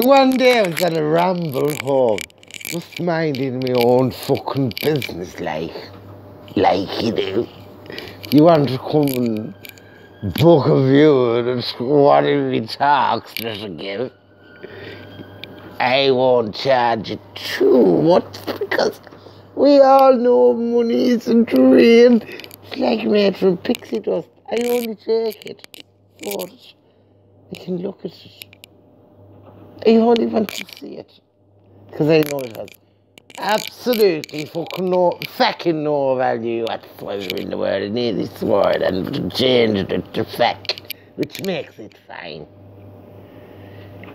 One day I was on a ramble home, just minding my own fucking business, like, like you do. You want to come and book a view and what if he talks I give? I won't charge you too much because we all know money isn't real. It's like made from pixie dust. I only take it for it. I can look at it. Only want to see it. Because I know it has absolutely fucking no, fucking no value whatsoever in the world. I need this word and change it to fact, which makes it fine.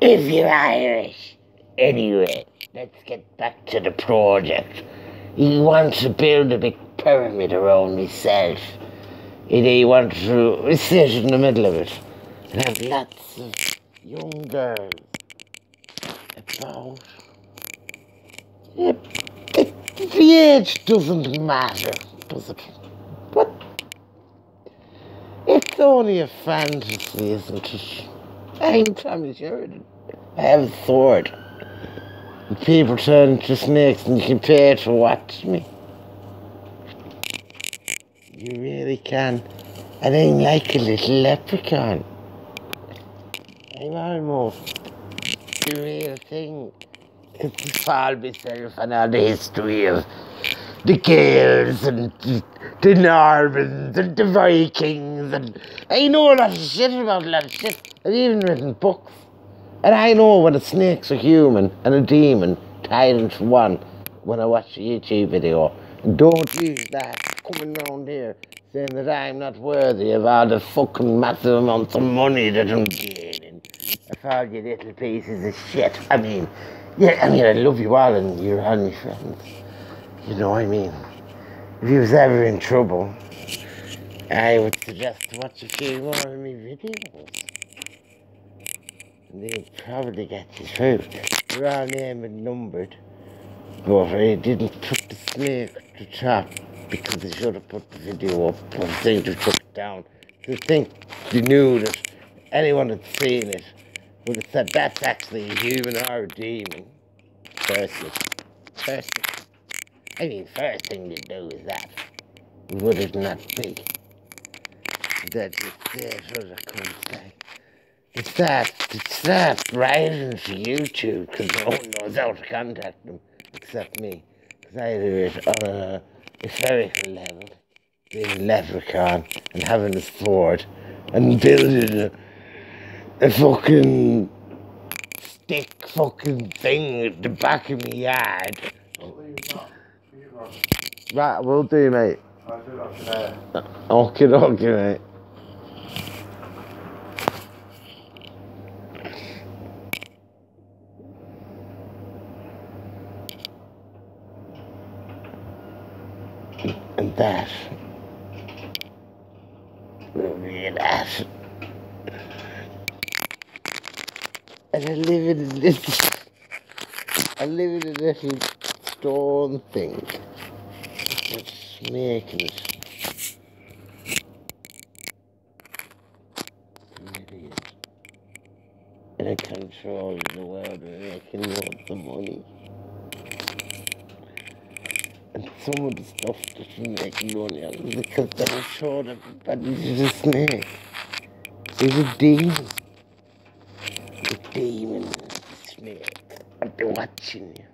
If you're Irish, anyway, let's get back to the project. He wants to build a big pyramid around himself. And he wants to sit in the middle of it and have lots of young girls about. It, it, the age doesn't matter, does it? But it's only a fantasy, isn't it? I'm Tommy Sheridan. I have a sword. People turn into snakes and you can pay to watch me. You really can. I'm like a little leprechaun. I'm almost the real thing. Because I fall myself and all the history of the Gaels and the, Normans and the Vikings and I know a lot of shit about a lot of shit. I've even written books. And I know when a snake's a human and a demon tied into one when I watch a YouTube video. And don't use that coming round here saying that I'm not worthy of all the fucking massive amounts of money that I'm gaining. Of all you little pieces of shit. I mean, yeah, I mean, I love you all and you're all my friends. You know what I mean? If you was ever in trouble, I would suggest to watch a few more of my videos. And they'd probably get you through. They're all named and numbered. But I didn't put the snake the top because I should have put the video up. But I think they took it down. I think they knew that anyone had seen it would have said that's actually a human or a demon. Firstly. Firstly. I mean, first thing to do is that. Would it not be? That it's there, what I can say. It's that, it's that rising YouTube because no one knows how to contact them except me. Because I do it on uh, a spherical level, being a leprechaun and having a sword and building a, a fucking stick fucking thing at the back of my yard. Right, will do, mate. Okay, okay, mate. And that will be that. And I live in little, I live in a little stone thing that's making it. And I control the world, making loads of money. And some of the stuff doesn't make money on it because they don't show everybody a snake. There's a demon. Demon snake. And they're watching you.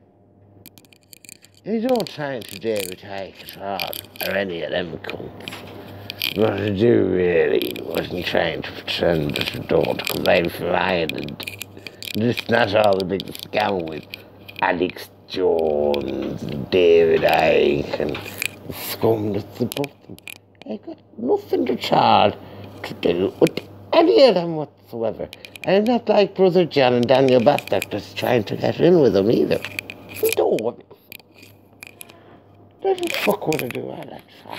They don't try to David Icke at all, or any of them cunts. What I do really wasn't trying to pretend that I don't, I'm from Ireland. It's not all the big scam with Alex Jones David Icke and the scum that's above them. I got nothing to charge to do with any of them whatsoever. And I'm not like Brother John and Daniel Bastak that's trying to get in with them either. No, doesn't fuck what I do all that for.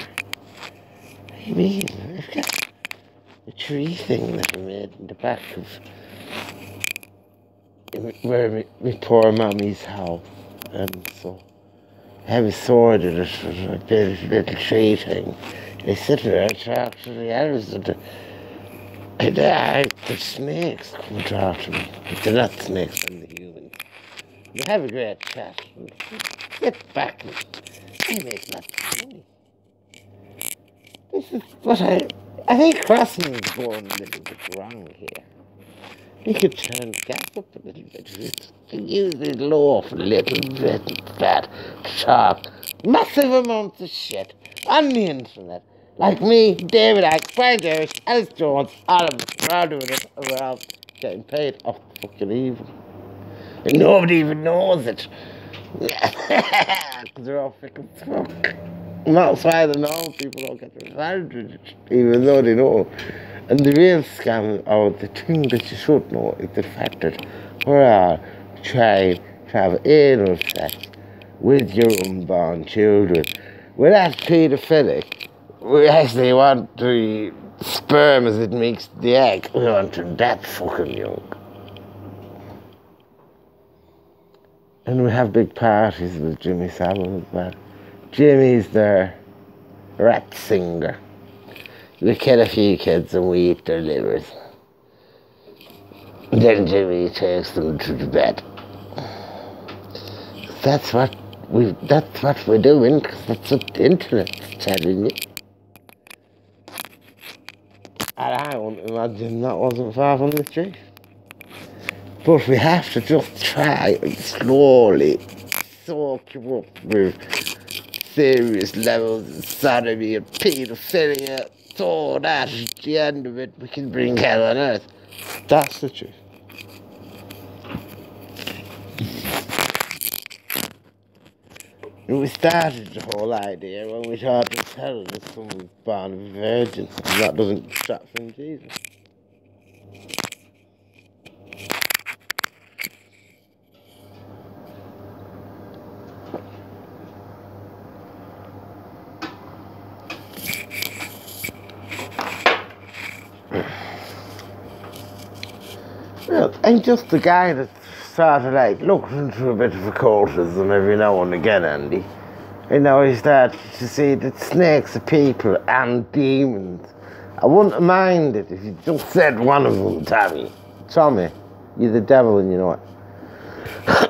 I mean, I've got the tree thing that I made in the back of where my, my poor mummy's house. And so I have a sword in it, a little tree thing. They sit there and talk to the elves and the, snakes to talk me. They're not snakes, they're the humans. We have a great chat. Get back. I make money. This is what I. I think Crossing is going a little bit wrong here. He could turn gas up a little bit. Use it low for a little bit fat talk massive amounts of shit on the internet. Like me, David Icke, Brian Davis, Alex Jones, all of we're all doing it, and getting paid off the fucking evil. And nobody even knows it. Because they're all freaking fuck. And that's why the normal people don't get with even though they know. And the real scam, or the thing that you should know, is the fact that we're all trying to have anal sex with your unborn children. We're not paedophilic. We actually want the sperm as it makes the egg. We want that fucking young. And we have big parties with Jimmy Savile. Jimmy's the rat singer. We kill a few kids and we eat their livers. Then Jimmy takes them to the bed. That's what we that's what we're doing because that's what the internet's telling you. And I wouldn't imagine that wasn't from the truth. But we have to just try and slowly soak you up with serious levels of sodomy and paedophilia so that at the end of it we can bring hell on earth. That's the truth. we started the whole idea when we tried to tell us someone was born a virgin, and that doesn't distract from Jesus. I'm just the guy that started out looking into a bit of occultism every now and again, Andy. You know, he started to see that snakes are people and demons. I wouldn't mind it if you just said one of them, Tommy. Tommy, you're the devil and you know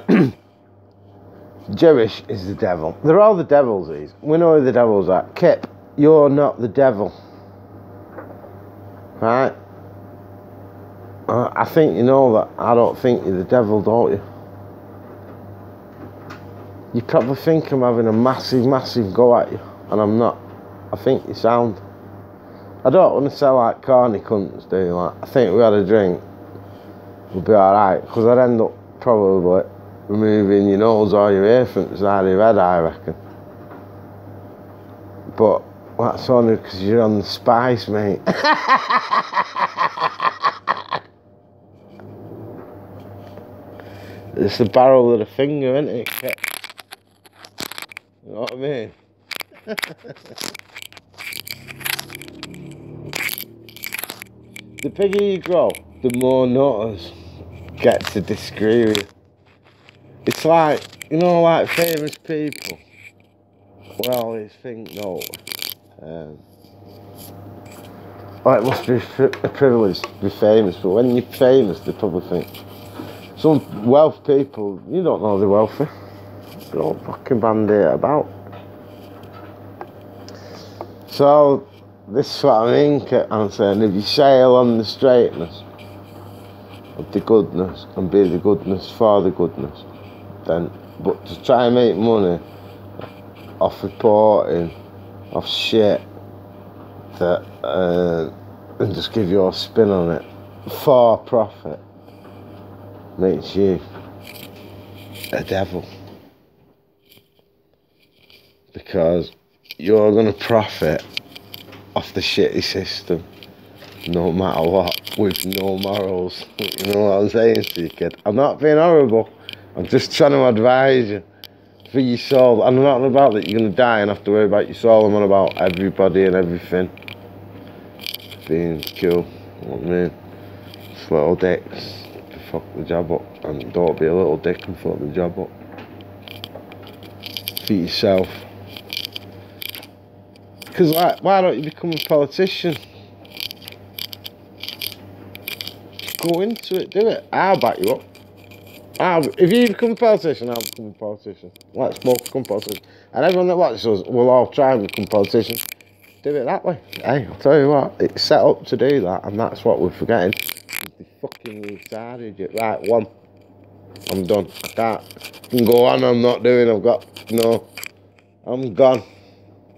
it. Jewish is the devil. They're all the devils, these. We know who the devils are. Kip, you're not the devil. Right? I think you know that I don't think you're the devil, don't you? You probably think I'm having a massive, massive go at you, and I'm not. I think you sound. I don't want to sound like corny cunts, do you? Like, I think we had a drink, we'll be alright, because I'd end up probably removing your nose or your ear from the side of your head, I reckon. But that's only because you're on the spice, mate. It's the barrel of the finger, isn't it? You know what I mean? the bigger you grow, the more notice gets to disagree with you. It's like, you know, like famous people. Well, always think, no, um, well, it must be a privilege to be famous, but when you're famous, they probably think, some wealth people, you don't know they're wealthy. Don't fucking bandit about. So, this is what I mean, I'm saying, if you sail on the straightness of the goodness and be the goodness for the goodness, then, but to try and make money off reporting, off shit, that, uh, and just give your spin on it for profit makes you a devil. Because you're going to profit off the shitty system no matter what, with no morals. You know what I'm saying to you, kid? I'm not being horrible. I'm just trying to advise you for your soul. I'm not about that you're going to die and have to worry about your soul. I'm on about everybody and everything being cool. You know what I mean? Little dicks fuck the job up and don't be a little dick and fuck the job up. For yourself. Because like, why don't you become a politician? Go into it, do it. I'll back you up. I'll, if you become a politician, I'll become a politician. Let's both become politicians. And everyone that watches us will all try and become politicians. Do it that way. Hey, I'll tell you what, it's set up to do that, and that's what we're forgetting. The fucking retarded. you- Right, one. I'm done. I can't go on, I'm not doing, I've got, no. I'm gone.